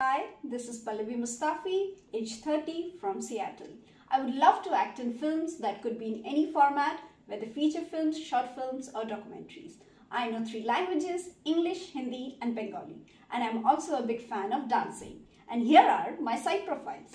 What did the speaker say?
Hi, this is Pallabi Mustafi, age 30 from Seattle. I would love to act in films that could be in any format, whether feature films, short films, or documentaries. I know three languages English, Hindi, and Bengali, and I'm also a big fan of dancing. And here are my side profiles.